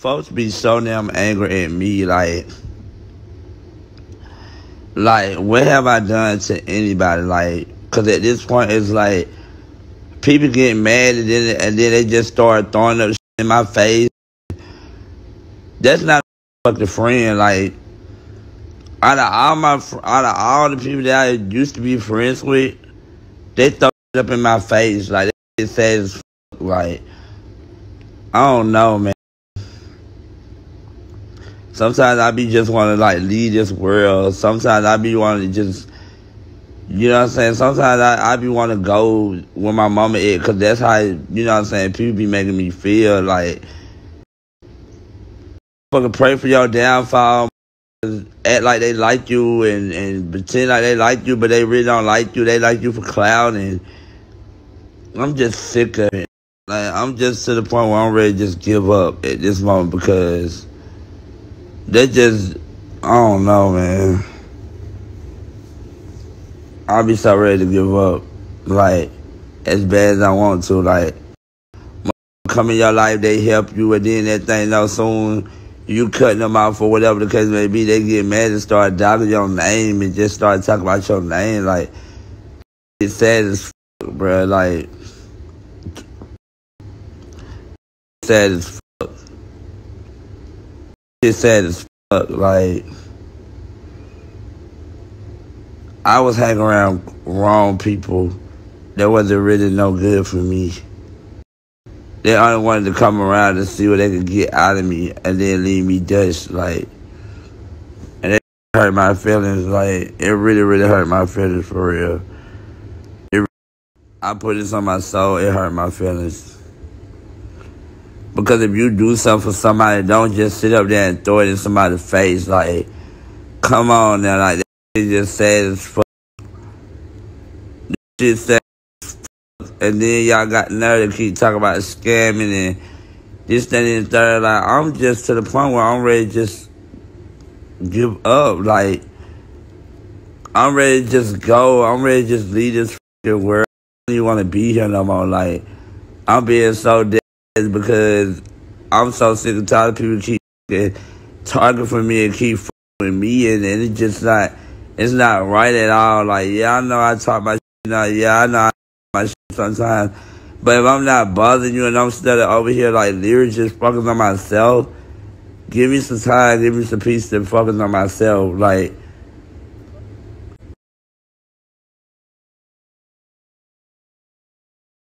folks be so damn angry at me, like, like, what have I done to anybody? Like, cause at this point, it's like, people get mad and then, and then they just start throwing up in my face. That's not fucking friend. Like, out of all my, out of all the people that I used to be friends with, they throw up in my face. Like, it says, like, I don't know, man. Sometimes I be just want to like leave this world. Sometimes I be wanting to just, you know what I'm saying? Sometimes I, I be want to go where my mama is because that's how, you know what I'm saying? People be making me feel like, fucking pray for your downfall. Act like they like you and, and pretend like they like you, but they really don't like you. They like you for clout and I'm just sick of it. Like I'm just to the point where I'm ready to just give up at this moment because they just, I don't know, man. I'll be so ready to give up, like, as bad as I want to. Like, come in your life, they help you, and then that thing, know, soon you cutting them out for whatever the case may be, they get mad and start doubting your name and just start talking about your name. Like, it's sad as fuck, bro. Like, sad as fuck. it's sad as fuck. Like, I was hanging around wrong people that wasn't really no good for me. They only wanted to come around to see what they could get out of me and then leave me dust. Like, and it hurt my feelings. Like, it really, really hurt my feelings for real. It, I put this on my soul. It hurt my feelings. Because if you do something for somebody, don't just sit up there and throw it in somebody's face. Like, come on now, like, that just sad as fuck. This shit sad as fuck. And then y'all got nerve to keep talking about scamming and this, that, and third. Like, I'm just to the point where I'm ready to just give up. Like, I'm ready to just go. I'm ready to just leave this world. I don't even want to be here no more. Like, I'm being so dead because I'm so sick and tired of people keep for me and keep with me, and, and it's just not, it's not right at all. Like, yeah, I know I talk my shit now. Yeah, I know I my shit sometimes. But if I'm not bothering you and I'm still over here like lyrics just focus on myself, give me some time, give me some peace to focus on myself. Like,